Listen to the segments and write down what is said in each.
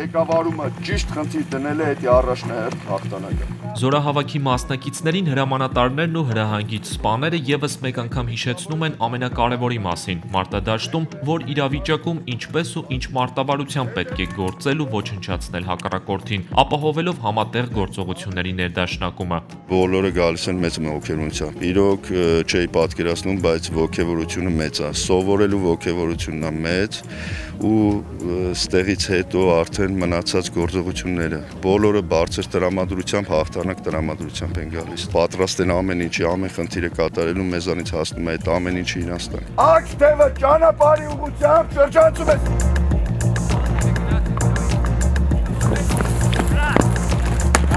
ղեկավարումը ճիշտ խնդիր դնել է այդ առաջնահերթ հաղթանակը։ Զորահավաքի մասնակիցներին հրամանատարներն ու հրահանգիչ սպաները եւս մեկ անգամ հիշեցնում են ամենակարևորի մասին՝ մարտադաշտում, որ իրավիճակում ինչպես ու ինչ մարտավարությամբ պետք է գործել ու ոչնչացնել հակառակորդին, ապահովելով համատեղ գործողությունների ներդաշնակումը։ Բոլորը գալիս են մեծ ողջունությամբ։ Իրոք չէի պատկերացնում, բայց ողջավորությունը մեծ է։ Սովորելու ողջավորությունն է մեծ ու ստեղից հետո արդեն մնացած գործողությունները բոլորը բարձր տրամադրությամբ հաղթանակ տրամադրությամբ են գալիս պատրաստ են ամեն ինչի ամեն խնդիրը կատարելու մեզանից հասնում է այդ ամեն ինչը Իրանստան Ակտիվը ճանապարհի ուղությամբ շրջանցում է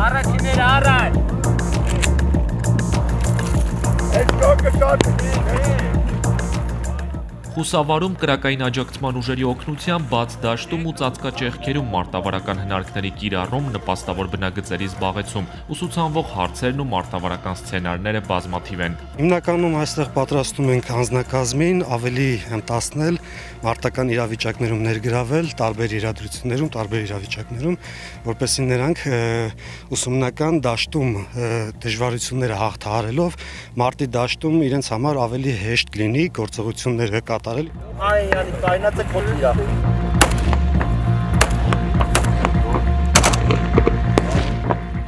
Առաջիները առաջ Այդ կոկը շատ Խուսավարում կրակային աջակցման ուժերի օգնությամբ բաց դաշտում ու ծածկաճեղքերում մարտավարական հնարքների կիրառում, նպաստավոր բնագծերի զբաղեցում, ուսուցանվող հարցերն ու մարտավարական սցենարները բազմաթիվ են։ Հիմնականում այստեղ պատրաստում ենք անձնակազմին ավելի հմտացնել, մարտական իրավիճակներում ներգրավել, տարբեր իրադրություններում, տարբեր իրավիճակներում, որպեսզի նրանք ուսումնական դաշտում դժվարությունները հաղթահարելով մարտի դաշտում իրենց համար ավելի հեշտ լինի գործողությունները կատարել կատարել։ Այն յանի կայնացը քոթիրա։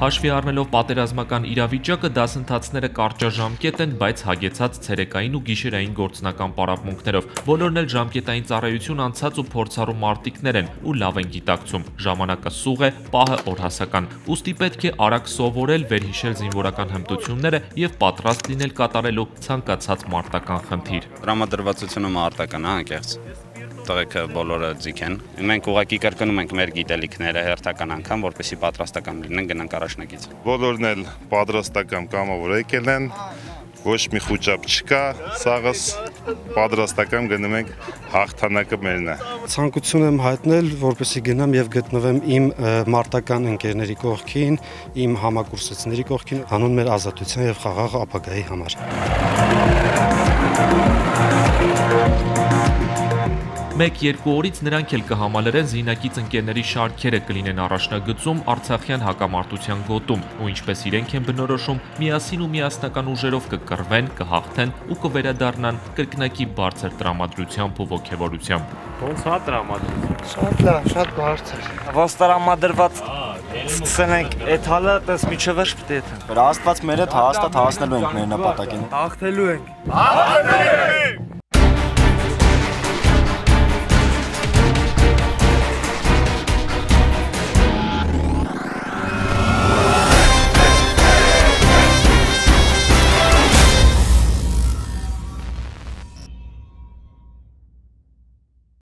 Հաշվի առնելով պատերազմական իրավիճակը դասընթացները կարճաժամկետ են, բայց հագեցած ցերեկային ու գիշերային գործնական պարապմունքներով։ Բոլորն էլ ժամկետային ծառայություն անցած ու փորձառու մարտիկներ են ու լավ են գիտակցում։ Ժամանակը սուղ է, պահը օրհասական։ Ոստի պետք է արագ սովորել, վերհիշել զինվորական հմտությունները եւ պատրաստ լինել կատարելու ցանկացած մարտական խնդիր։ Տրամադրվածությունը մարտական, հա, անկեղծ տղեկը բոլորը ձիգ են։ Մենք ուղակի կրկնում ենք մեր գիտելիքները հերթական անգամ, որպեսզի պատրաստական լինեն գնանք առաջնագից։ Բոլորն էլ պատրաստական կամավոր եկել են, ոչ մի խոճապ չկա, սաղս պատրաստական գնում ենք հաղթանակը մերն է։ Ցանկություն եմ հայտնել, որպեսի գնամ եւ գտնվեմ իմ մարտական ընկերների կողքին, իմ համակուրսեցների կողքին, հանուն մեր ազատության եւ խաղաղ ապագայի համար։ Մեկ-երկու օրից նրանք էլ կհամալրեն զինակից ընկերների շարքերը կլինեն առաջնագծում Արցախյան հակամարտության գոտում ու ինչպես իրենք են բնորոշում, միասին ու միասնական ուժերով կկռվեն, կհաղթեն ու կվերադառնան կրկնակի բարձր տրամադրությամբ ու ողջավորությամբ։ Ոնց հա տրամադրություն։ Շատ լավ, շատ բարձր։ Ոնց տրամադրված սկսել ենք այդ հալը տես միջև վերջ պետք է Վրա աստված մեր հետ հաստատ հասնելու ենք մեր նպատակին։ հաղթելու ենք։ Հաղթելու ենք։